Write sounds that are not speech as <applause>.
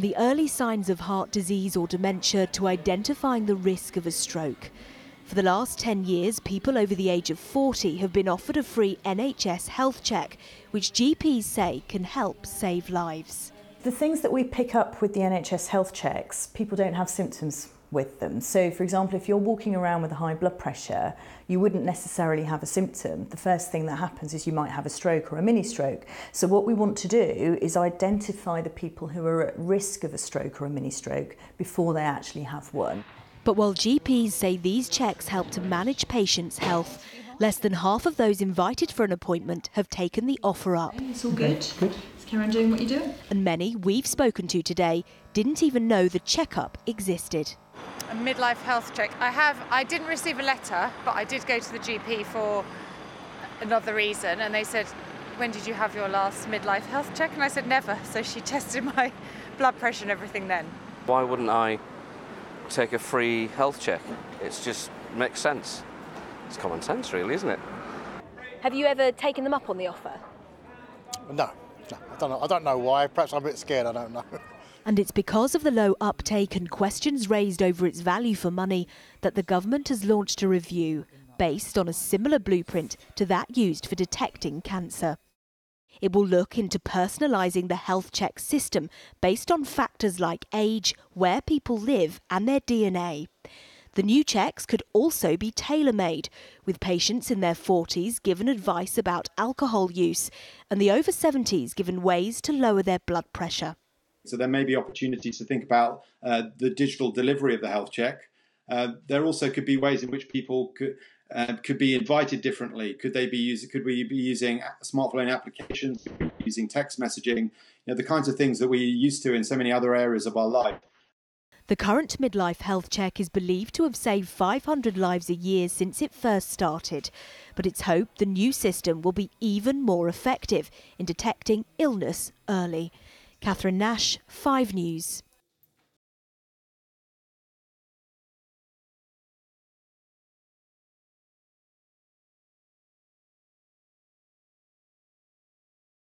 The early signs of heart disease or dementia to identifying the risk of a stroke. For the last 10 years, people over the age of 40 have been offered a free NHS health check, which GPs say can help save lives. The things that we pick up with the NHS health checks, people don't have symptoms with them. So, for example, if you're walking around with a high blood pressure, you wouldn't necessarily have a symptom. The first thing that happens is you might have a stroke or a mini stroke. So, what we want to do is identify the people who are at risk of a stroke or a mini stroke before they actually have one. But while GPs say these checks help to manage patients' health, less than half of those invited for an appointment have taken the offer up. It's all good. Good. Just carry on doing what you're doing. And many we've spoken to today didn't even know the checkup existed. A midlife health check. I have. I didn't receive a letter, but I did go to the GP for another reason, and they said, "When did you have your last midlife health check?" And I said, "Never." So she <laughs> tested my blood pressure and everything then. Why wouldn't I take a free health check? It just makes sense. It's common sense, really, isn't it? Have you ever taken them up on the offer? No, no, I don't know. I don't know why. Perhaps I'm a bit scared. I don't know. <laughs> And it's because of the low uptake and questions raised over its value for money that the government has launched a review based on a similar blueprint to that used for detecting cancer. It will look into personalising the health check system based on factors like age, where people live, and their DNA. The new checks could also be tailor made, with patients in their 40s given advice about alcohol use and the over 70s given ways to lower their blood pressure. So there may be opportunities to think about uh, the digital delivery of the health check. Uh, there also could be ways in which people could uh, could be invited differently. Could they be using? Could we be using smartphone applications? using text messaging? You know, the kinds of things that we're used to in so many other areas of our life. The current midlife health check is believed to have saved 500 lives a year since it first started. But it's hoped the new system will be even more effective in detecting illness early. Katherine Nash, 5 News.